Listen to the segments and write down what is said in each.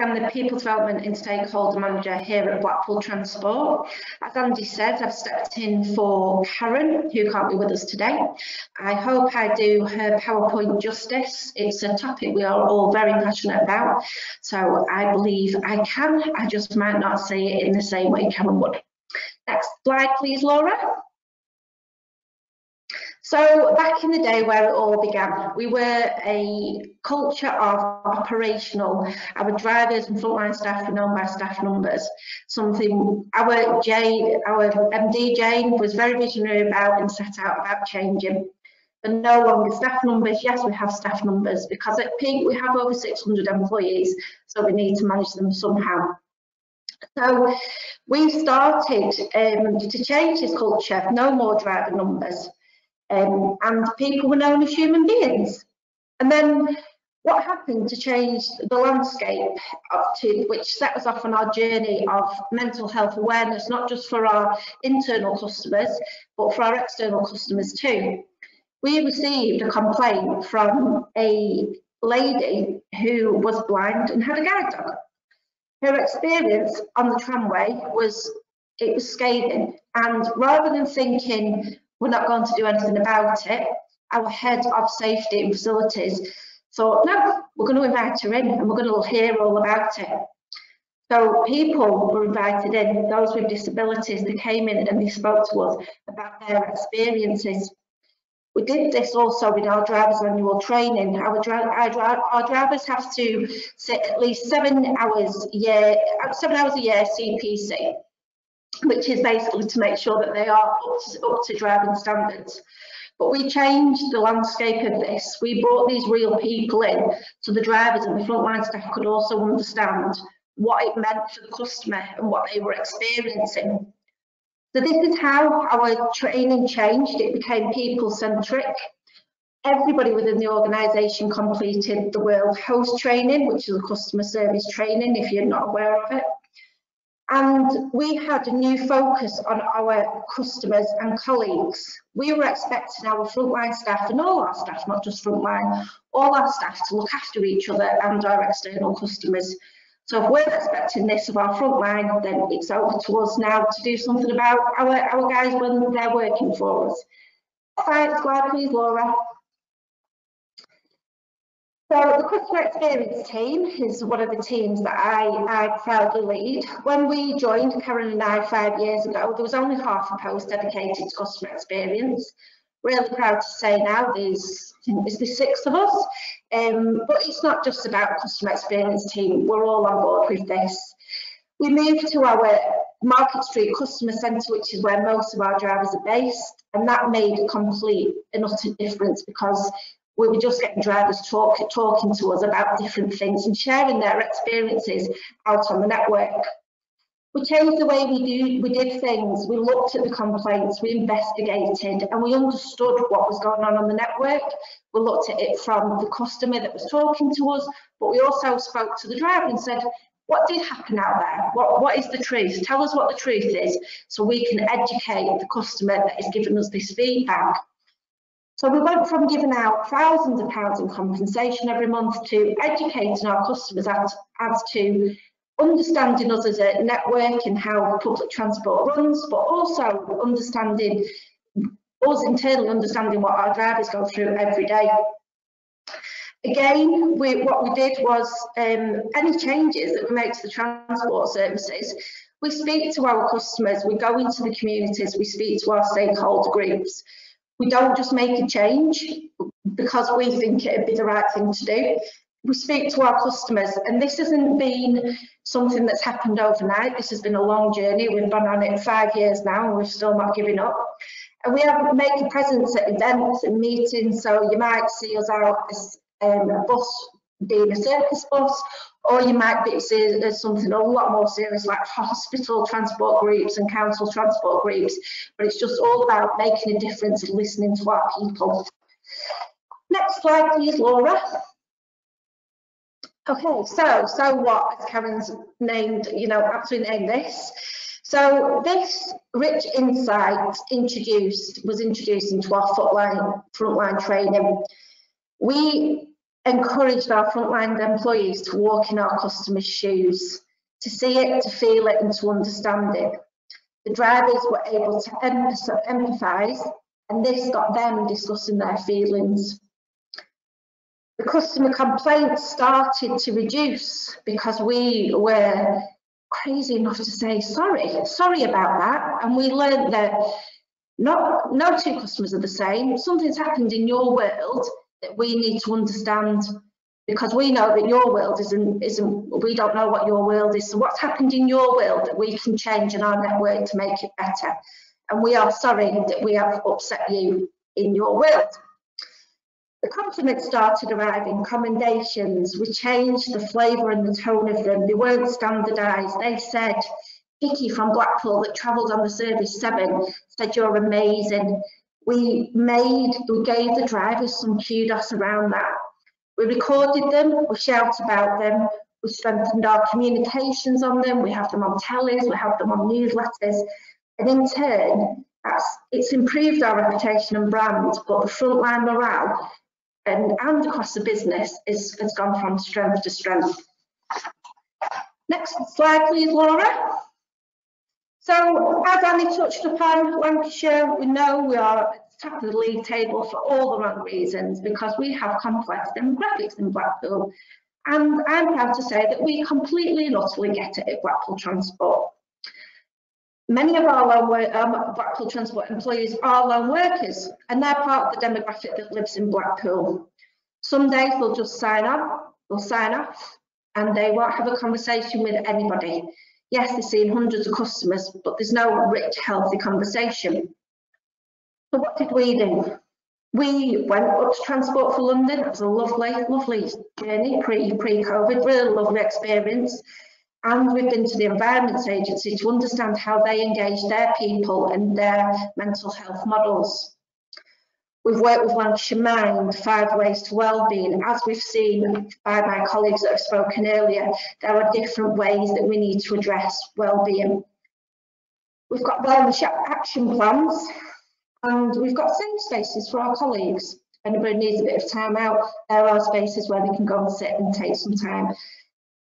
I'm the People Development and Stakeholder Manager here at Blackpool Transport. As Andy said, I've stepped in for Karen, who can't be with us today. I hope I do her PowerPoint justice. It's a topic we are all very passionate about, so I believe I can. I just might not say it in the same way Karen would. Next slide, please, Laura. So back in the day where it all began, we were a culture of operational. Our drivers and frontline staff were known by staff numbers. Something our Jane, our MD Jane was very visionary about and set out about changing. And no longer staff numbers. Yes, we have staff numbers because at peak we have over 600 employees, so we need to manage them somehow. So we started um, to change this culture, no more driver numbers um, and people were known as human beings. And then what happened to change the landscape to which set us off on our journey of mental health awareness, not just for our internal customers, but for our external customers too. We received a complaint from a lady who was blind and had a guide dog. Her experience on the tramway was it was scathing and rather than thinking we're not going to do anything about it. Our head of safety and facilities thought, no, we're going to invite her in and we're going to hear all about it. So people were invited in, those with disabilities, they came in and they spoke to us about their experiences. We did this also with our drivers annual training. Our, our, our, drivers have to sit at least seven hours a year, seven hours a year CPC which is basically to make sure that they are up to, up to driving standards. But we changed the landscape of this. We brought these real people in so the drivers and the frontline staff could also understand what it meant for the customer and what they were experiencing. So this is how our training changed. It became people-centric. Everybody within the organisation completed the WorldHost training, which is a customer service training if you're not aware of it. And we had a new focus on our customers and colleagues. We were expecting our frontline staff and all our staff, not just frontline, all our staff to look after each other and our external customers. So if we're expecting this of our frontline, then it's over to us now to do something about our, our guys when they're working for us. Slide, please, Laura. So the customer experience team is one of the teams that I, I proudly lead. When we joined, Karen and I, five years ago, there was only half a post dedicated to customer experience. Really proud to say now there's, is the six of us, um, but it's not just about customer experience team, we're all on board with this. We moved to our Market Street Customer Centre, which is where most of our drivers are based, and that made a complete and utter difference because we were just getting drivers talk, talking to us about different things and sharing their experiences out on the network. We changed the way we do we did things. We looked at the complaints, we investigated, and we understood what was going on on the network. We looked at it from the customer that was talking to us, but we also spoke to the driver and said, what did happen out there? What, what is the truth? Tell us what the truth is so we can educate the customer that is giving us this feedback. So we went from giving out thousands of pounds in compensation every month to educating our customers as, as to understanding us as a network and how public transport runs, but also understanding us internally understanding what our drivers go through every day. Again, we, what we did was um, any changes that we make to the transport services, we speak to our customers, we go into the communities, we speak to our stakeholder groups we don't just make a change because we think it'd be the right thing to do. We speak to our customers and this hasn't been something that's happened overnight. This has been a long journey. We've been on it five years now and we're still not giving up. And we have make a presence at events and meetings. So you might see us out as um, a bus being a circus bus or you might be see there's something a lot more serious like hospital transport groups and council transport groups, but it's just all about making a difference and listening to our people. Next slide, please, Laura. Okay, so, so what, as Karen's named, you know, absolutely named this. So this rich insight introduced, was introduced into our frontline, frontline training. We encouraged our frontline employees to walk in our customers' shoes, to see it, to feel it and to understand it. The drivers were able to empathise and this got them discussing their feelings. The customer complaints started to reduce because we were crazy enough to say sorry, sorry about that. And we learned that not, no two customers are the same. Something's happened in your world that we need to understand because we know that your world isn't, isn't, we don't know what your world is. So what's happened in your world that we can change in our network to make it better? And we are sorry that we have upset you in your world. The compliments started arriving, commendations, we changed the flavour and the tone of them. They weren't standardised. They said, Vicky from Blackpool that travelled on the Service 7 said you're amazing. We made, we gave the drivers some kudos around that. We recorded them, we shout about them, we strengthened our communications on them, we have them on tellies, we have them on newsletters, and in turn, it's improved our reputation and brand, but the frontline morale and, and across the business is, has gone from strength to strength. Next slide, please, Laura. So, as Annie touched upon, Lancashire, we know we are at the top of the league table for all the wrong reasons because we have complex demographics in Blackpool. And I'm proud to say that we completely and utterly get it at Blackpool Transport. Many of our lone um, Blackpool Transport employees are lone workers and they're part of the demographic that lives in Blackpool. Some days they'll just sign up, they'll sign off and they won't have a conversation with anybody. Yes, they're seeing hundreds of customers, but there's no rich, healthy conversation. So what did we do? We went up to Transport for London. It was a lovely, lovely journey pre pre COVID, really lovely experience. And we've been to the Environments Agency to understand how they engage their people and their mental health models. We've worked with Lancashire Mind, Five Ways to Wellbeing. As we've seen by my colleagues that have spoken earlier, there are different ways that we need to address wellbeing. We've got wellness action plans and we've got safe spaces for our colleagues. If anybody needs a bit of time out, there are spaces where they can go and sit and take some time.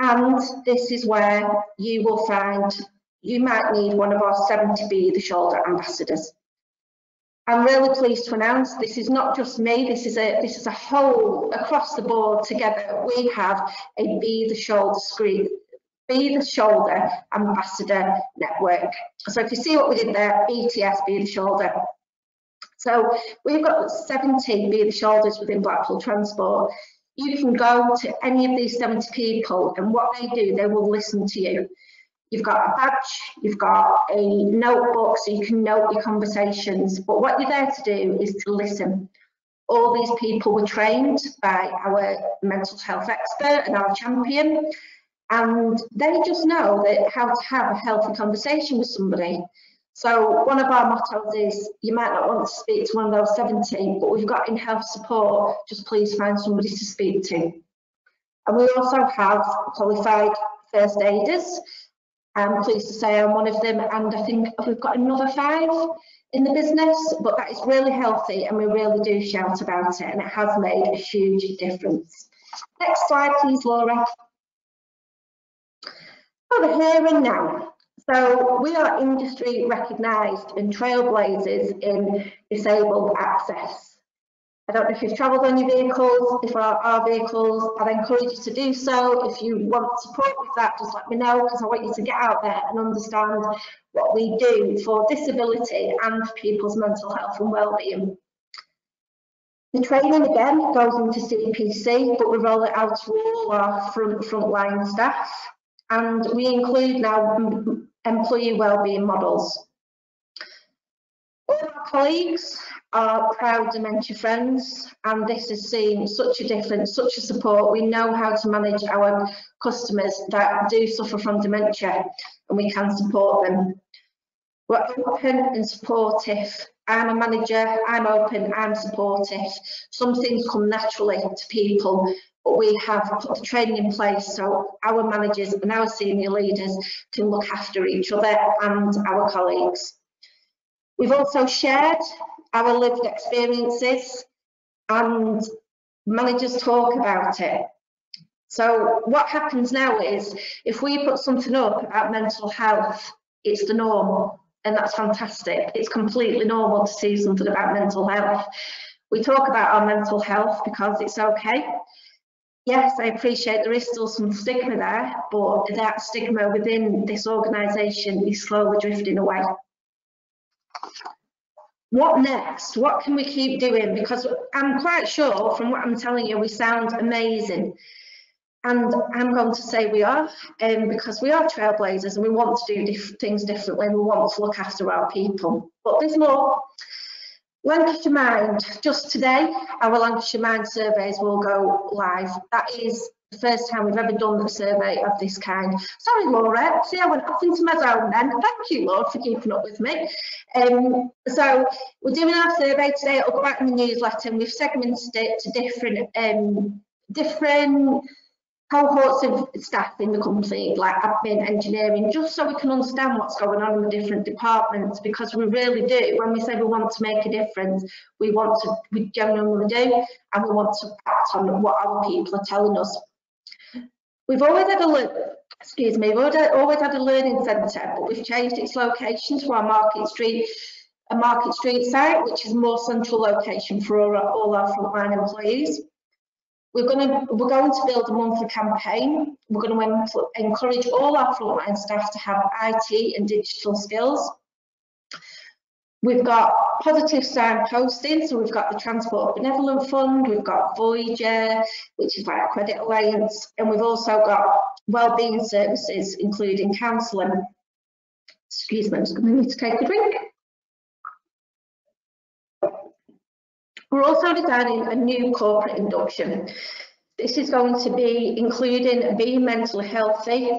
And this is where you will find you might need one of our 70 Be the Shoulder ambassadors. I'm really pleased to announce this is not just me, this is a this is a whole across the board together. We have a Be the Shoulder screen, Be the Shoulder Ambassador Network. So if you see what we did there, BTS, Be the Shoulder, so we've got 70 Be the Shoulders within Blackpool Transport. You can go to any of these 70 people and what they do, they will listen to you. You've got a badge, you've got a notebook so you can note your conversations, but what you're there to do is to listen. All these people were trained by our mental health expert and our champion, and they just know that how to have a healthy conversation with somebody. So one of our mottos is you might not want to speak to one of those 17, but we've got in-health support, just please find somebody to speak to. And we also have qualified first aiders. I'm pleased to say I'm one of them and I think we've got another five in the business, but that is really healthy and we really do shout about it and it has made a huge difference. Next slide please, Laura. Over here and now. So we are industry recognised and trailblazers in disabled access. I don't know if you've travelled on your vehicles, if our, our vehicles, I'd encourage you to do so. If you want support with that, just let me know because I want you to get out there and understand what we do for disability and people's mental health and wellbeing. The training again goes into CPC, but we roll it out to all our front frontline staff. And we include now employee wellbeing models. All our colleagues are proud dementia friends and this has seen such a difference, such a support. We know how to manage our customers that do suffer from dementia and we can support them. We're open and supportive. I'm a manager, I'm open, I'm supportive. Some things come naturally to people but we have put the training in place so our managers and our senior leaders can look after each other and our colleagues. We've also shared our lived experiences and managers talk about it. So what happens now is if we put something up about mental health, it's the norm and that's fantastic. It's completely normal to see something about mental health. We talk about our mental health because it's okay. Yes, I appreciate there is still some stigma there, but that stigma within this organisation is slowly drifting away. What next? What can we keep doing? Because I'm quite sure from what I'm telling you, we sound amazing. And I'm going to say we are, um, because we are trailblazers and we want to do diff things differently we want to look after our people. But there's more. Lancashire Mind, just today, our Lancashire Mind surveys will go live. That is the first time we've ever done a survey of this kind. Sorry, Laura, see, I went off into my zone then. Thank you, Laura, for keeping up with me. Um, so we're doing our survey today. It'll go out in the newsletter and we've segmented it to different um, different cohorts of staff in the company, like admin, engineering, just so we can understand what's going on in the different departments, because we really do, when we say we want to make a difference, we want to, we genuinely do, and we want to act on what our people are telling us. We've always had a excuse me, we've always had a learning centre, but we've changed its location to our Market Street a Market Street site, which is more central location for all our, all our frontline employees. We're going to we're going to build a monthly campaign. We're going to encourage all our frontline staff to have IT and digital skills. We've got positive signposting, so we've got the Transport Benevolent Fund, we've got Voyager, which is like Credit Alliance, and we've also got wellbeing services, including counselling. Excuse me, I'm just going to need to take a drink. We're also designing a new corporate induction. This is going to be including being mentally healthy,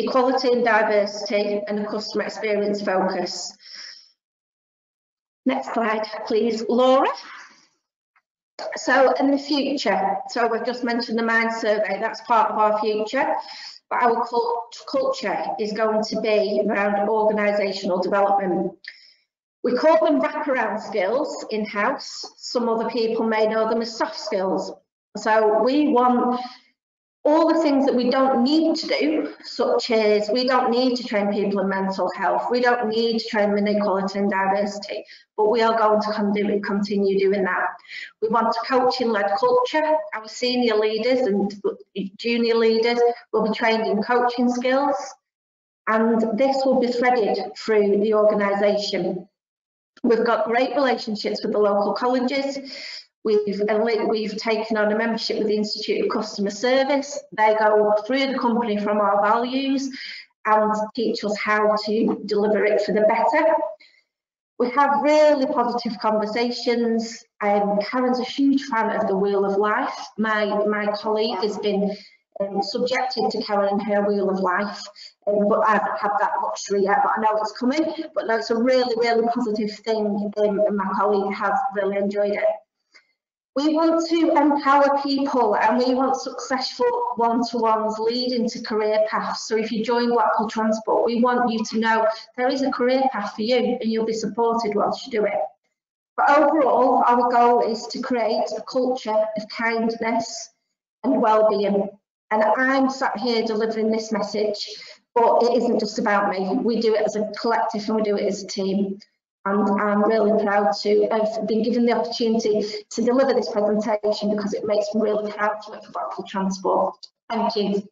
equality and diversity, and a customer experience focus. Next slide, please, Laura. So in the future, so we've just mentioned the mind survey, that's part of our future, but our cult culture is going to be around organisational development. We call them wraparound skills in-house. Some other people may know them as soft skills. So we want all the things that we don't need to do, such as we don't need to train people in mental health, we don't need to train them in equality and diversity, but we are going to continue doing that. We want a coaching-led culture. Our senior leaders and junior leaders will be trained in coaching skills, and this will be threaded through the organisation. We've got great relationships with the local colleges. We've, we've taken on a membership with the Institute of Customer Service. They go through the company from our values and teach us how to deliver it for the better. We have really positive conversations. Um, Karen's a huge fan of the Wheel of Life. My, my colleague has been um, subjected to Karen and her Wheel of Life, um, but I haven't had that luxury yet, but I know it's coming. But no, it's a really, really positive thing, um, and my colleague has really enjoyed it. We want to empower people and we want successful one-to-ones leading to career paths. So if you join Blackpool Transport, we want you to know there is a career path for you and you'll be supported whilst you do it. But overall, our goal is to create a culture of kindness and well-being. And I'm sat here delivering this message, but it isn't just about me. We do it as a collective and we do it as a team and I'm really proud to have been given the opportunity to deliver this presentation because it makes me really proud to work for Blackpool Transport. Thank you.